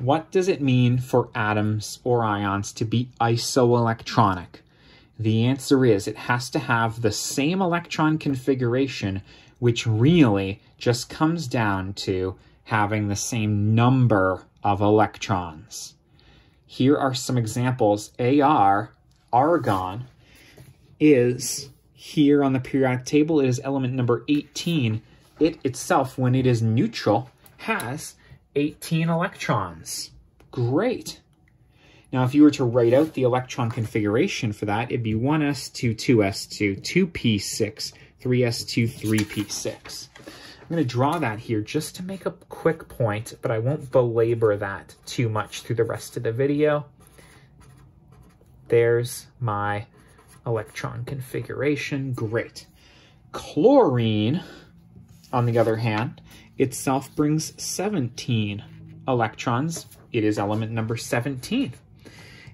what does it mean for atoms or ions to be isoelectronic? The answer is it has to have the same electron configuration, which really just comes down to having the same number of electrons. Here are some examples. Ar, argon, is here on the periodic table. It is element number 18. It itself, when it is neutral, has 18 electrons. Great. Now, if you were to write out the electron configuration for that, it'd be 1s2, 2s2, 2p6, 3s2, 3p6. I'm going to draw that here just to make a quick point, but I won't belabor that too much through the rest of the video. There's my electron configuration. Great. Chlorine, on the other hand, itself brings 17 electrons. It is element number 17.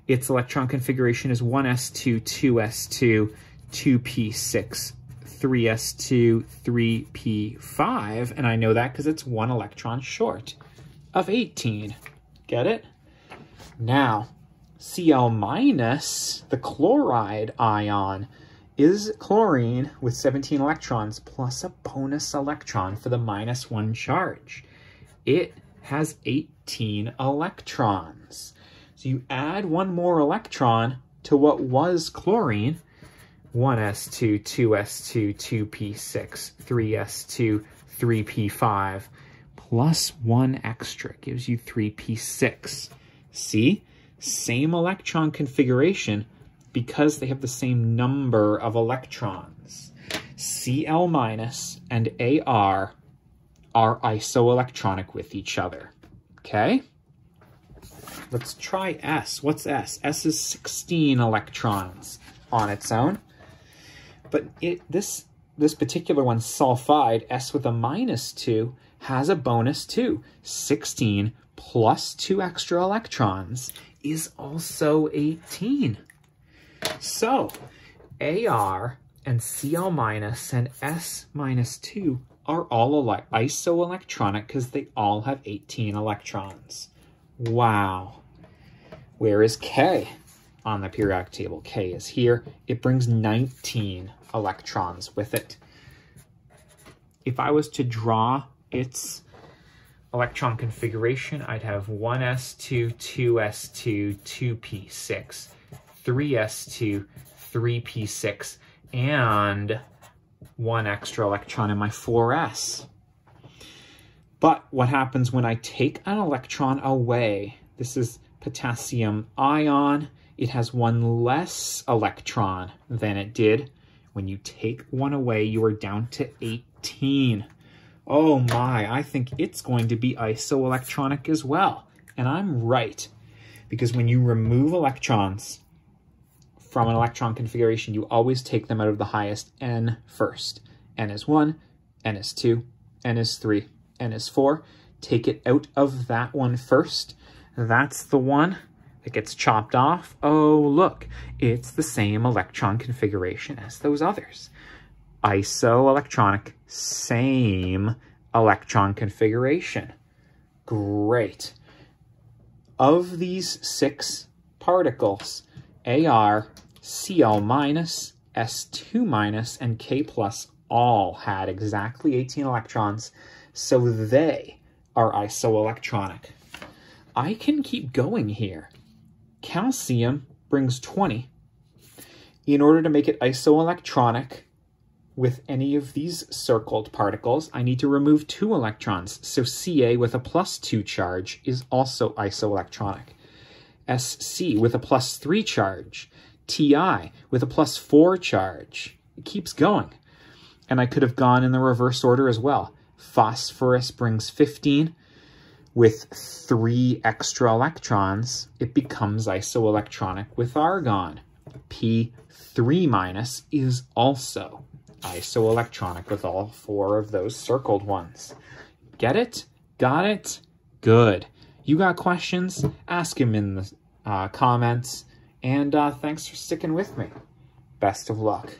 Its electron configuration is 1s2, 2s2, 2p6, 3s2, 3p5, and I know that because it's one electron short of 18. Get it? Now, Cl minus, the chloride ion, is chlorine with 17 electrons plus a bonus electron for the minus one charge. It has 18 electrons. So you add one more electron to what was chlorine, 1s2, 2s2, 2p6, 3s2, 3p5, plus one extra gives you 3p6. See? Same electron configuration because they have the same number of electrons. Cl minus and Ar are isoelectronic with each other. Okay? Let's try S. What's S? S is 16 electrons on its own. But it this this particular one, sulfide, S with a minus 2, has a bonus too. 16 plus 2 extra electrons is also 18. So, Ar and Cl minus and S minus 2 are all isoelectronic because they all have 18 electrons. Wow. Where is K on the periodic table? K is here. It brings 19 electrons with it. If I was to draw its electron configuration, I'd have 1s2, 2s2, 2p6, 3s2, 3p6, and one extra electron in my 4s. But what happens when I take an electron away? This is potassium ion. It has one less electron than it did. When you take one away, you are down to 18. Oh my, I think it's going to be isoelectronic as well. And I'm right, because when you remove electrons from an electron configuration, you always take them out of the highest n first. n is 1, n is 2, n is 3, n is 4. Take it out of that one first. That's the one that gets chopped off. Oh, look, it's the same electron configuration as those others. Isoelectronic, same electron configuration. Great. Of these six particles, AR, Cl minus, S2 minus, and K plus all had exactly 18 electrons, so they are isoelectronic. I can keep going here. Calcium brings 20. In order to make it isoelectronic with any of these circled particles, I need to remove two electrons. So Ca with a plus 2 charge is also isoelectronic. Sc with a plus 3 charge. Ti with a plus 4 charge. It keeps going. And I could have gone in the reverse order as well. Phosphorus brings 15 with three extra electrons, it becomes isoelectronic with argon. P3 minus is also isoelectronic with all four of those circled ones. Get it? Got it? Good. You got questions? Ask them in the uh, comments. And uh, thanks for sticking with me. Best of luck.